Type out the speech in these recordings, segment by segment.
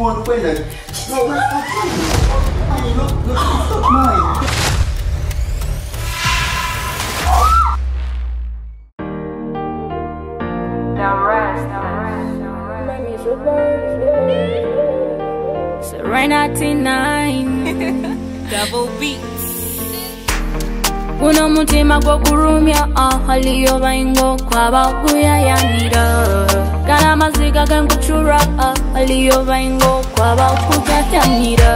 what, what do you want kwenda? No, let's stop fighting. Honey, look, look, stop mine. Serena Ti9 Double beats Uno mutima gwo kurumya ahaliyo baingo kwaba kuyayanira Kana maziga genkuchura ahaliyo baingo kwaba kujajanira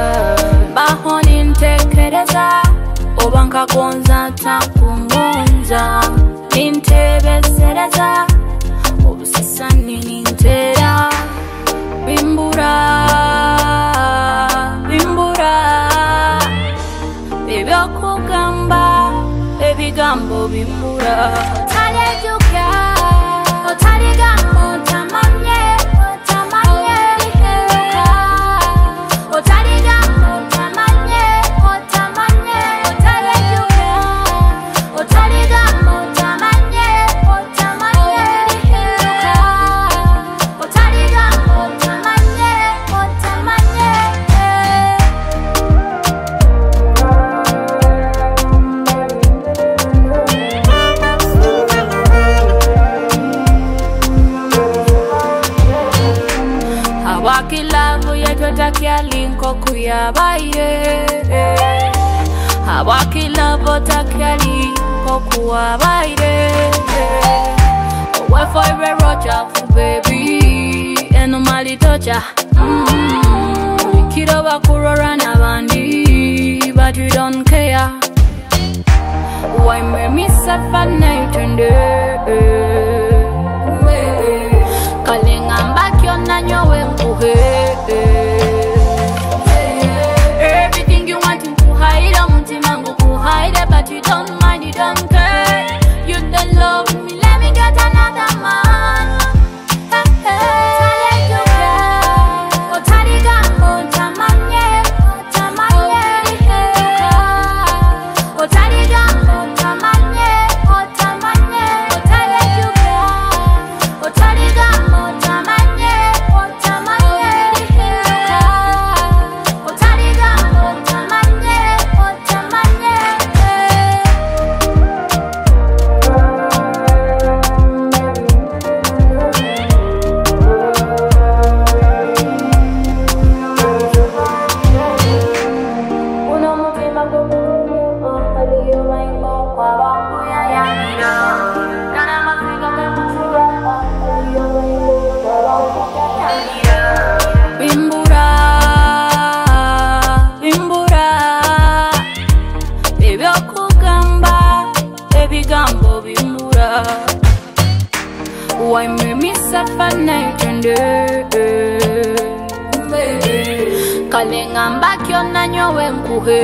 Baho nintekereza oba nkagonza takungonza Nintebesereza obusisani nintera bimbura bimbura. Ebyokugamba ebigambo bimbura awakilavu yetotakialinko kuyabaye awakilavu takialinko kuwabaire owefoire rochafu bebi enomalitocha mm. kiro bakurora nabandi but you don't care why me nyowe why me miss a fun night and day Kale ngamba kiona nyowe nkuhe